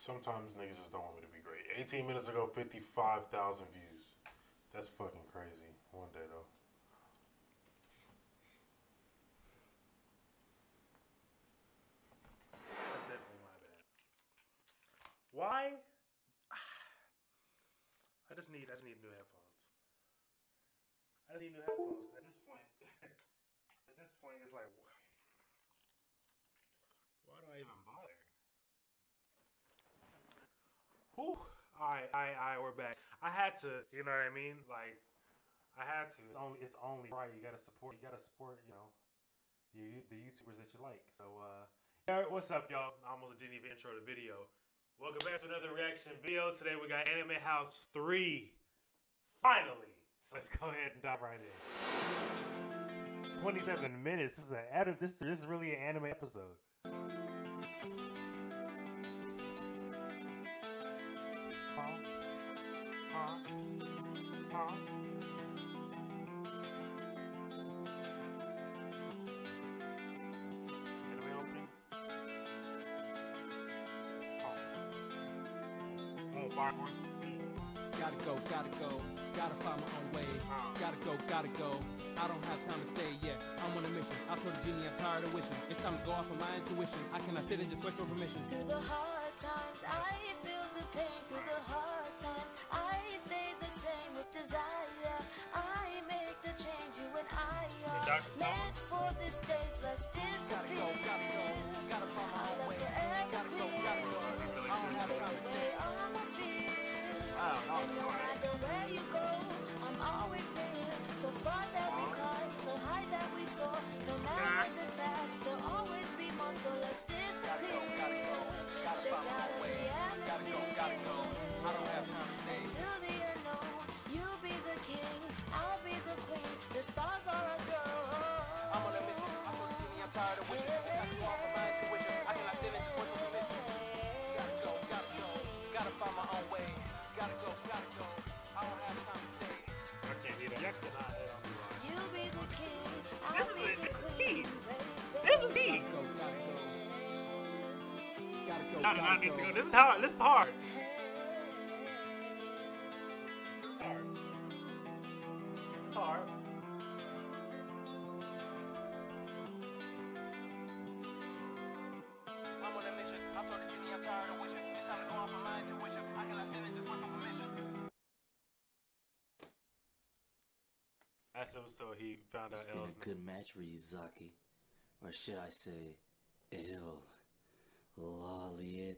sometimes niggas just don't want me to be great. 18 minutes ago, 55,000 views. That's fucking crazy. One day though. That's definitely my bad. Why? I just need I just need new headphones. I just need new headphones 'cause at this point, at this point, it's like, why do I even bother? Whew. All right, all right, all right, we're back. I had to, you know what I mean? Like, I had to. It's only, it's only right. You gotta support. You gotta support. You know, the the YouTubers that you like. So, uh, yeah, what's up, y'all? I almost didn't even intro the video. Welcome back to another reaction video. Today we got Anime House Three. Finally. So let's go ahead and dive right in. 27 minutes. This is an a this this is really an anime episode. Huh? Huh? Anime opening? Oh. Oh, Fire Force. Gotta go, gotta go, gotta find my own way. Uh. Gotta go, gotta go. I don't have time to stay yet. I'm on a mission. I told the genie I'm tired of wishing. It's time to go off of my intuition. I cannot sit and just wait for permission. Through the hard times, I feel meant for this stage. Let's Gotta disappear. go, gotta go, gotta find way. Gotta go, gotta go. I don't. And no matter where you go, I'm always near. So far that we climb, so high that we soar. No matter the task, there'll always be more. So let's Gotta disappear. gotta gotta Shake out of the Gotta can't hear. Y'all cannot hit on me right. You be the king, This I'll is be it. This is. This is. Gotta go, gotta go. Gotta go, gotta go. This is hard. This is hard. This is hard. It's hard. Last episode, he found out It's been L's a good match for you, Zaki. Or should I say, L. Lolly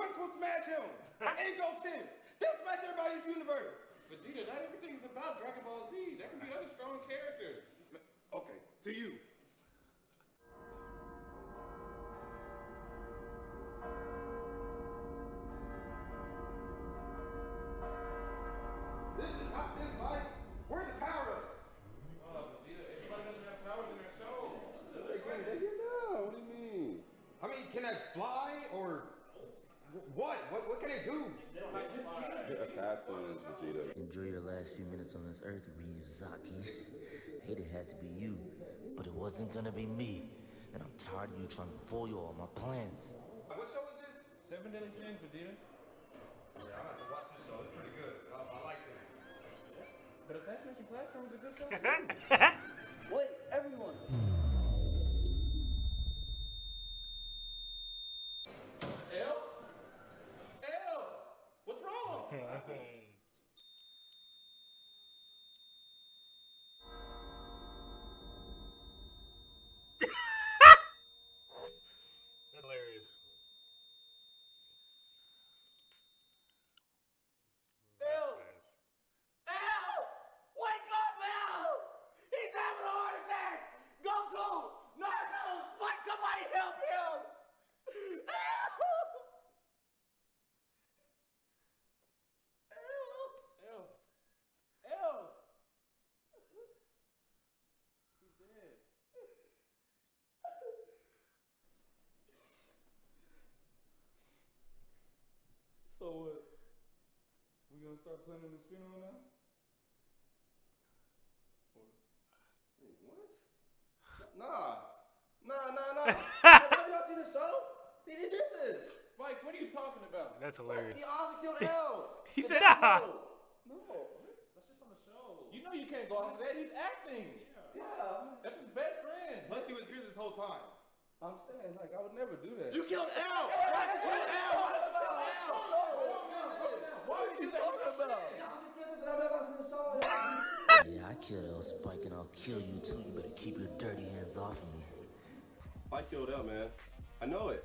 Kakarot, will smash him. Ain't go 10. They'll smash everybody's universe. Vegeta, not everything is about Dragon Ball Z. There can be other strong characters. Okay, to you. Last few minutes on this earth, Ryuzaki. Hate it had to be you, but it wasn't gonna be me. And I'm tired of you trying to foil all my plans. What show is this? Seven Deadly Sins, Vegeta. Yeah, I'm gonna watch this show. It's pretty good. I, I like this. But Assassination Classroom is a good show. Wait, everyone! L? L! What's wrong? That's hilarious. L! L! Wake up, L! He's having a heart attack! Goku! Naruto! Like somebody help him! L! L! What? We gonna start planning this funeral now? Wait, what? Nah. Nah, nah, nah. Have y'all seen the show? He he did this. Spike, what are you talking about? That's hilarious. He also killed L. He said, death ah. note. No, that's just on the show. You know you can't go off of that. He's acting. Yeah. That's his best friend. Plus, he was here this whole time. I'm saying, like, I would never do that. You killed L. Why did you kill L? Why did you kill L? What are you talking about? Yeah, I killed L Spike and I'll kill you too. You better keep your dirty hands off of me. I killed L, man. I know it.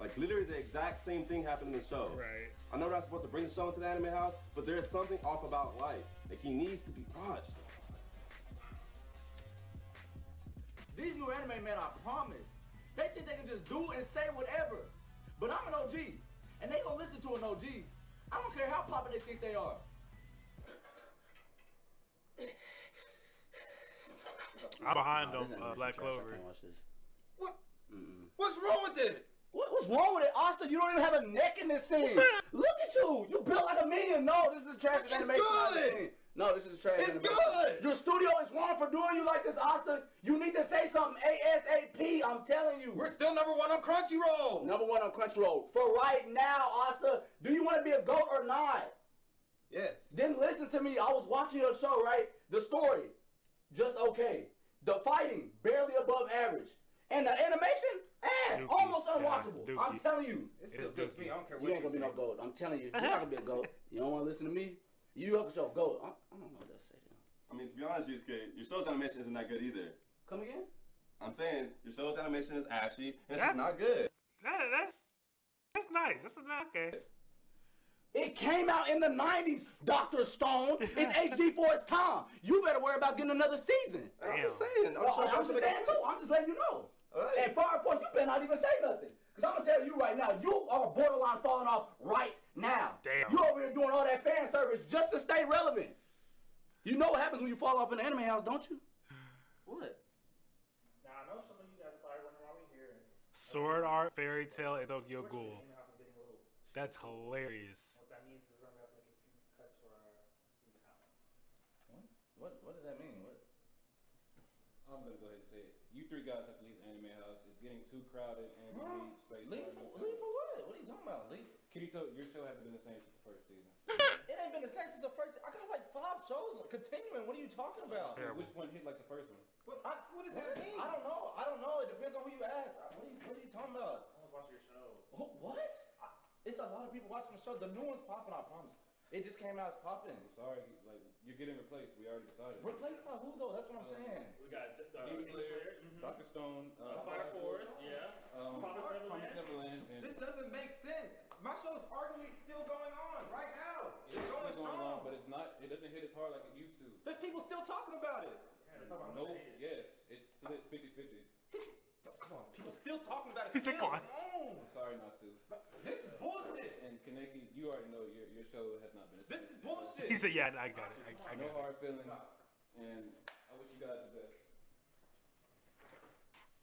Like literally the exact same thing happened in the show. Right. I know we're not supposed to bring the show into the anime house, but there is something off about Light. Like he needs to be watched. These new anime men, I promise, they think they can just do and say whatever. But I'm an OG, and they gonna listen to an OG. I don't care how popular they think they are. I'm behind Nah, on uh, Black Clover. can't watch this. What? Mm-mm. What's wrong with it? What, what's wrong with it, Asta? You don't even have a neck in this scene. Look at you. You built like a minion. No, this is a trash It's animation. good. No, this is trash. It's animation. good. Your studio is wrong for doing you like this, Asta. You need to say something ASAP. I'm telling you. We're still number one on Crunchyroll. Number one on Crunchyroll. For right now, Asta, do you want to be a GOAT or not? Yes. Then listen to me. I was watching your show, right? The story, just okay. The fighting, barely above average. And the animation, ass, Dookie. almost Yeah, unwatchable. I'm telling you. It's It still good to me. dookie. I don't care what You ain't gonna be no GOAT. I'm telling you. You're not gonna be a GOAT. You don't want to listen to me? You have a show, GOAT. I, I don't know what to say to him. I mean, to be honest, Yusuke, your show's animation isn't that good either. Come again? I'm saying your show's animation is ashy and it's That's- not good. That, that's that's nice. That's not okay. It came out in the 90s, Dr. Stone. It's HD for its time. You better worry about getting another season. I'm just saying. I'm, Well, sure I'm just saying too. I'm just letting you know. Alright. And far point, you better not even say nothing. Because I'm going to tell you right now, you are borderline falling off right now. Damn. You over here doing all that fan service just to stay relevant. You know what happens when you fall off in the anime house, don't you? What? Now, I know some of you guys are probably wondering why we're here. Sword Art, Fairy Tail, and Tokyo Ghoul. Unfortunately, the in-house is getting a little too That's hilarious. What that means is we're gonna have to make a few cuts for our new talent. What, what does that mean? What? I'm gonna go ahead and say it. You three guys have to leave the anime house. It's getting too crowded and we need space. Leave for for, leave for what? What are you talking about? Leave? Kirito, your show hasn't been the same since the first season. It ain't been the same since the first. I got like five shows continuing. What are you talking about? Terrible. Which one hit like the first one? What, I, what does that mean? I don't know. I don't know. It depends on who you ask. What are you, what are you talking about? I was watching your show. Who, what? I, it's a lot of people watching the show. The new one's popping. I promise. It just came out. It's popping. I'm sorry, like you're getting replaced. We already decided. Replaced by who though? That's what I'm saying. We got uh, Demon Demon Slayer, Slayer, mhm. Dr. Stone, uh, Fire Force, yeah. um, Promised Neverland. Promised Neverland, and This doesn't make sense. My show is arguably still going on right now. It's it's going still going on, strong. but it's not. It doesn't hit as hard like it used to. There's people still talking about it. Yeah, they're talking about No, how much they hate yes, it's split 50-50. Come on, still talking about it. He's like, still. "Come on." I'm sorry, Natsu. This is bullshit. And Kaneki, you already know your your show has not been. the This is bullshit. He said, "Yeah, I got it. I, I No got it." hard feelings, and I wish you guys the best.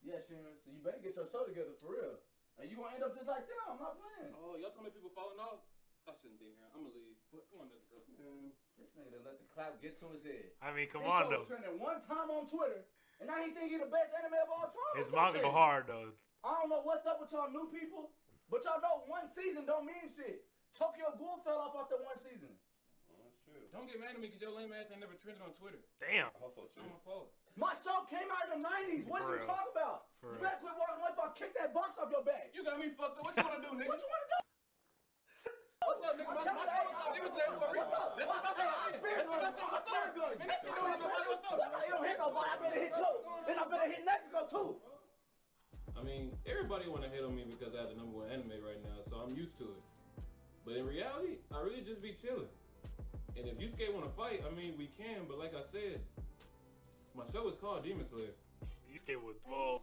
Yeah, Sharon. So you better get your show together for real. And you gonna end up just like them. I'm not playing. Oh, y'all told me people falling off. I shouldn't be here. I'm gonna leave. Come on, let's go. This nigga let the clout get to his head. I mean, come His on though. was trending one time on Twitter, and now he think he the best anime of all time. His or manga go hard though. I don't know what's up with y'all new people, but y'all know one season don't mean shit. Tokyo Ghoul fell off after one season. That's true. Don't get mad at me because your lame ass ain't never trended on Twitter. Damn. Also true. my fault. Show came out in the 90s. What For are you real. talking about? For you better quit walking away if I kick that box off your back. You got me fucked up. What you wanna do, nigga? What you want to do? What's up, nigga? My, my, my, my, Demon Slayer for a reason. What's up? That's what I'm saying. My spirit gun. That's My what's spirit up. gun. Man, that shit don't hit nobody. What's up? That's how you don't hit nobody. I better hit you. Then I better hit Mexico too. I mean, everybody want to hit on me because I have the number one anime right now, so I'm used to it. But in reality, I really just be chilling. And if you skate want to fight, I mean, we can. But like I said, my show is called Demon Slayer. You stay with well.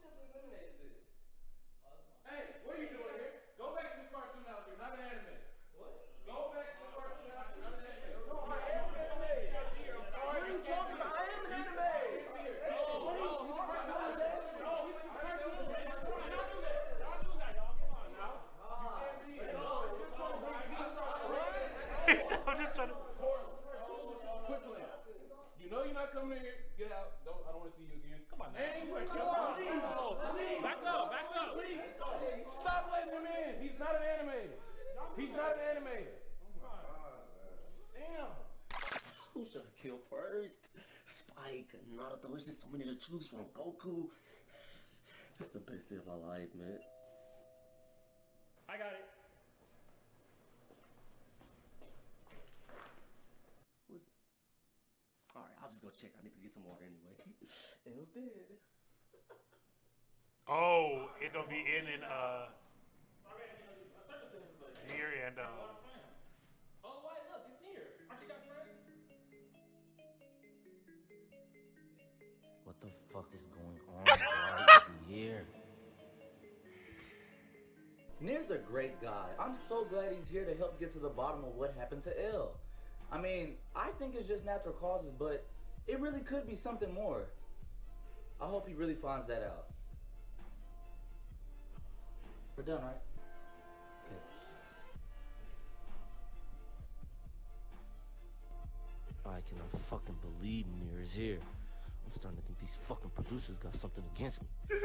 Hey, what are you doing here? Go back to the cartoon house. You're not an anime. What? Go back to the cartoon house. You're not an anime. No, I am an anime. What are you talking about? I am an anime. What are you talking about? Y'all do that, y'all. Come on now. Just trying to bring peace to our trying to. Quit playing. You know you're not coming in here. Get out. Don't. I don't want to see you again. Come on. Hey, Come come on. on. Please. Please. Back up, back up. Please. Stop letting him in. He's not an anime. He's not an anime. Damn. Who should I kill first? Spike, Naruto, there's just so many to choose from. Goku. That's the best day of my life, man. I got it. Alright, I'll just go check. I need to get some water anyway. L's dead. Oh, it's gonna be in and uh, near and um. Oh, wait, look, it's Near. Aren't you guys friends? What the fuck is going on? Why is he here? Near's a great guy. I'm so glad he's here to help get to the bottom of what happened to L. I mean, I think it's just natural causes, but it really could be something more. I hope he really finds that out. We're done, right? I cannot fucking believe Near is here. I'm starting to think these fucking producers got something against me.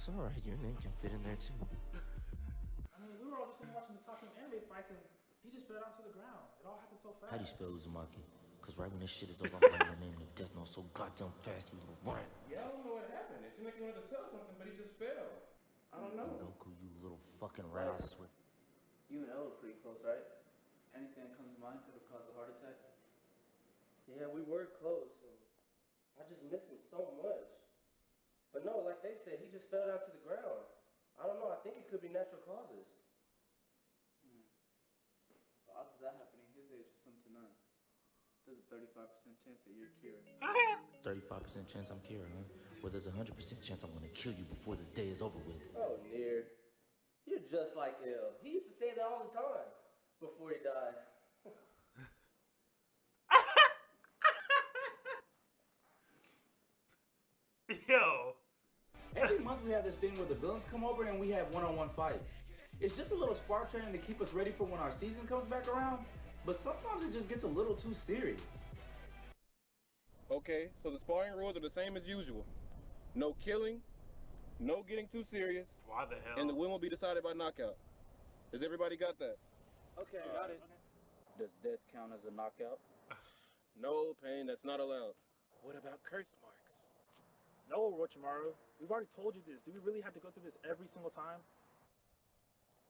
It's alright, your name can fit in there too. I mean, we were all just watching the top 10 anime fights and he just fell down to the ground. It all happened so fast. How do you spell Uzumaki? Cause right when this shit is over, I'm writing your name in the death note so goddamn fast you will run. Yeah, I don't know what happened. It seemed like he wanted to tell something, but he just fell. I don't know. Goku, you little fucking rat, I swear. You and L are pretty close, right? Anything that comes to mind could have caused a heart attack. Yeah, we were close. and I just miss him so much. But no, like they said, he just fell down to the ground. I don't know. I think it could be natural causes. Hmm. The odds of that happening his age is slim to none. There's a 35% chance that you're Kira. 35% chance I'm Kira, huh? Well, there's a 100% chance I'm gonna kill you before this day is over with. Oh, Near. You're just like L. He used to say that all the time before he died. Yo. Every month we have this thing where the villains come over and we have one-on-one fights. It's just a little spark training to keep us ready for when our season comes back around, but sometimes it just gets a little too serious. Okay, so the sparring rules are the same as usual. No killing, no getting too serious, Why the hell? and the win will be decided by knockout. Has everybody got that? Okay, uh, got it. Does death count as a knockout? No pain, that's not allowed. What about curse marks? No, Orochimaru. We've already told you this. Do we really have to go through this every single time?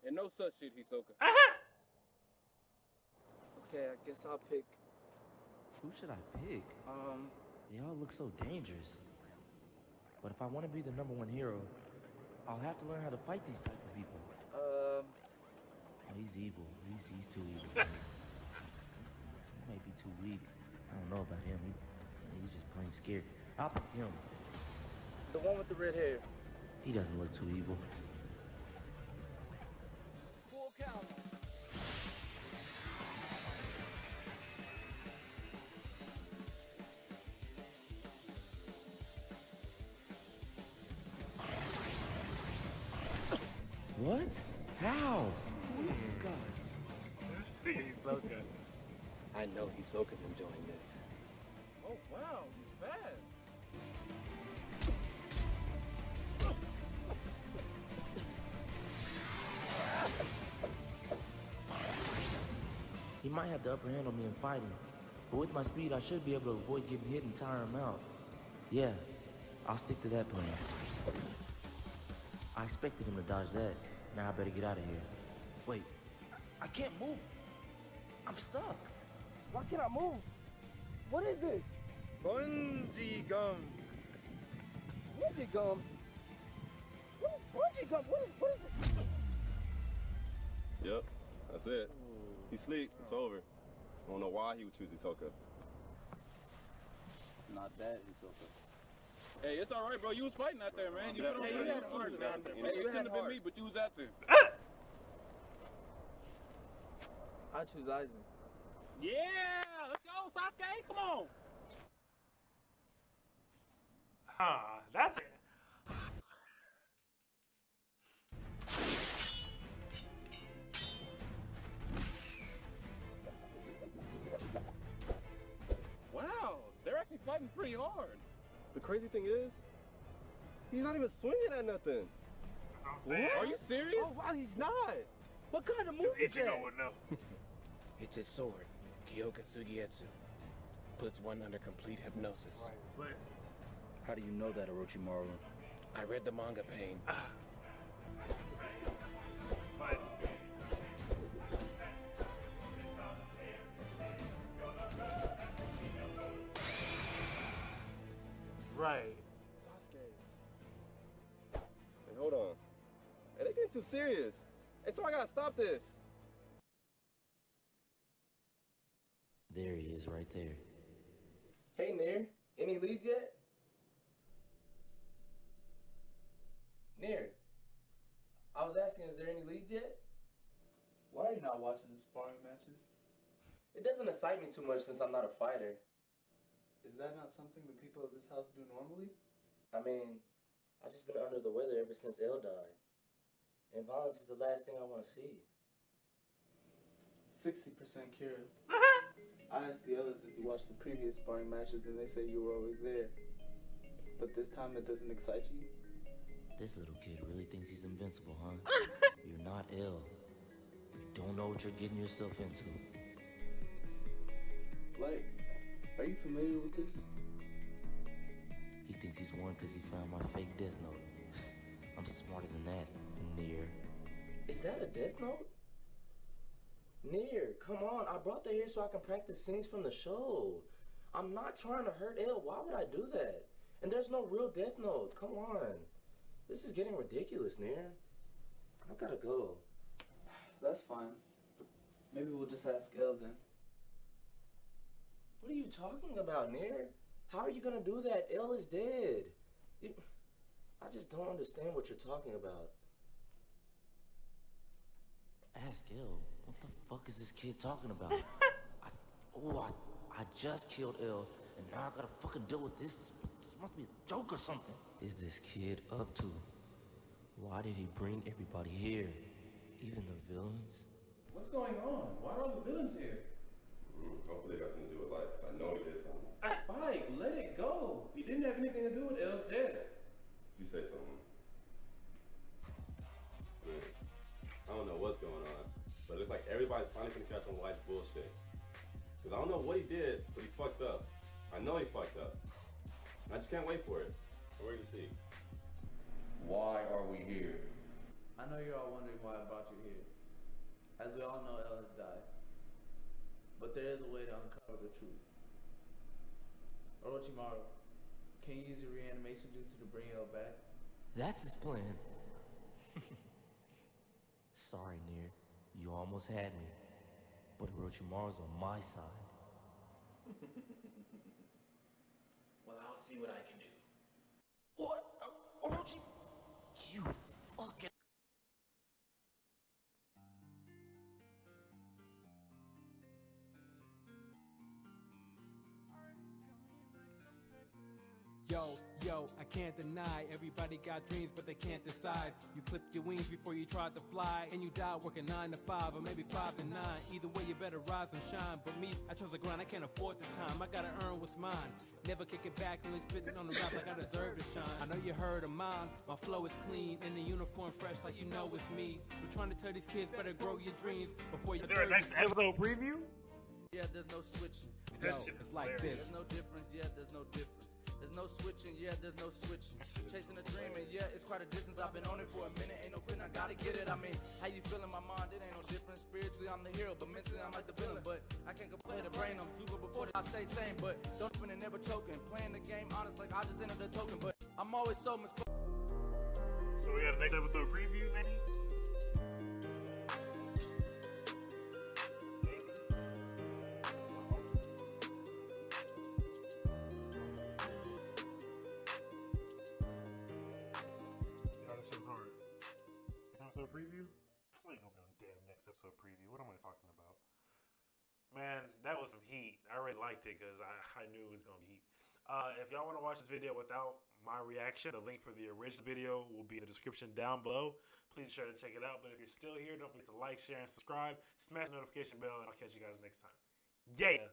And no such shit, Hisoka. Okay, I guess I'll pick. Who should I pick? Um, They all look so dangerous. But if I want to be the number one hero, I'll have to learn how to fight these type of people. um, Oh, he's evil. He's, he's too evil. he might be too weak. I don't know about him. He, he's just plain scared. I'll pick him. The one with the red hair. He doesn't look too evil. Full count. What? How? Who is this guy? Hisoka. I know Hisoka's enjoying this. Oh wow, he's fast. He might have the upper hand on me in fighting, but with my speed, I should be able to avoid getting hit and tire him out. Yeah, I'll stick to that plan. I expected him to dodge that. Now I better get out of here. Wait, I can't move. I'm stuck. Why can't I move? What is this? Bungee gum. Bungee gum? What- Bungee gum? What is, what is it? Yep, that's it. He's sleep. It's over. I don't know why he would choose Hisoka. Not bad, Hisoka. Hey, it's all right, bro. You was fighting out there, man. You Yeah, should hey, have you been had hard, heart, man. man. Hey, You it had couldn't have been me, but you was out there. I choose Aizen. Yeah, let's go, Sasuke. Come on. Huh, that's it. Hard. The crazy thing is, he's not even swinging at nothing. That's what I'm saying. Are you serious? Oh, wow, he's not. What kind of move is Ichigo that? would. It's his sword, Kyoka Suigetsu. Puts one under complete hypnosis. Right, but How do you know that, Orochimaru? I read the manga pain. right. Hey, hold on. Hey, they getting too serious. Hey, so I gotta stop this. There he is, right there. Hey, Near, any leads yet? Near, I was asking, is there any leads yet? Why are you not watching the sparring matches? It doesn't excite me too much since I'm not a fighter. Is that not something the people of this house do normally? I mean, I've just been under the weather ever since L died. And violence is the last thing I want to see. 60% cure. Uh-huh. I asked the others if you watched the previous sparring matches and they said you were always there. But this time it doesn't excite you? This little kid really thinks he's invincible, huh? you're not L. You don't know what you're getting yourself into. Like, are you familiar with this? He thinks he's won because he found my fake death note. I'm smarter than that, Near. Is that a death note? Near, come on. I brought that here so I can practice scenes from the show. I'm not trying to hurt L. Why would I do that? And there's no real death note. Come on. This is getting ridiculous, Near. I gotta go. That's fine. Maybe we'll just ask L then. What are you talking about, Near? How are you gonna do that? L is dead. You, I just don't understand what you're talking about. Ask L, what the fuck is this kid talking about? I, oh, I, I just killed L, and now I gotta fucking deal with this. This must be a joke or something. Is this kid up to? Why did he bring everybody here? Even the villains? What's going on? Why are all the villains here? Mm, hopefully it got something to do with Light. I know he did something. Spike, let it go. He didn't have anything to do with L's death. You say something. Man, I don't know what's going on, but it's like everybody's finally gonna catch on White's bullshit. Cause I don't know what he did, but he fucked up. I know he fucked up. I just can't wait for it. I'm ready to see. Why are we here? I know you're all wondering why I brought you here. As we all know, Elle has died. But there is a way to uncover the truth. Orochimaru, can you use your reanimation jutsu to bring L back? That's his plan. Sorry, Near. You almost had me. But Orochimaru's on my side. Well, I'll see what I can do. What? Uh, Orochi? You fucking. Can't deny everybody got dreams, but they can't decide. You clipped your wings before you tried to fly, and you died working nine to five, or maybe five to nine. Either way, you better rise and shine. But me, I chose the grind, I can't afford the time. I gotta earn what's mine. Never kick it back, only spitting on the rap like I deserve to shine. I know you heard of mine, my flow is clean, and the uniform fresh like you know it's me. We're trying to tell these kids better grow your dreams before you. Is there a next episode preview? Yeah, there's no switching. That Yo, it's like hilarious. this. There's no difference. Yeah, there's no difference. There's no switching. Yeah, there's no switching. Chasing a dream, and yeah, it's quite a distance. I've been on it for a minute. Ain't no quitting. I gotta get it. I mean, how you feeling? My mind, it ain't no different. Spiritually, I'm the hero, but mentally, I'm like the villain. But I can't complain the brain. I'm super before I stay sane. But don't open and never choking. Playing the game honest, like I just entered the token. But I'm always so mispo- So we a next episode preview, maybe? Some heat. I already liked it because I, I knew it was gonna be heat. Uh, if y'all want to watch this video without my reaction, the link for the original video will be in the description down below. Please be sure to check it out. But if you're still here, don't forget to like, share, and subscribe. Smash the notification bell, and I'll catch you guys next time. Yeah!